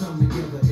come together.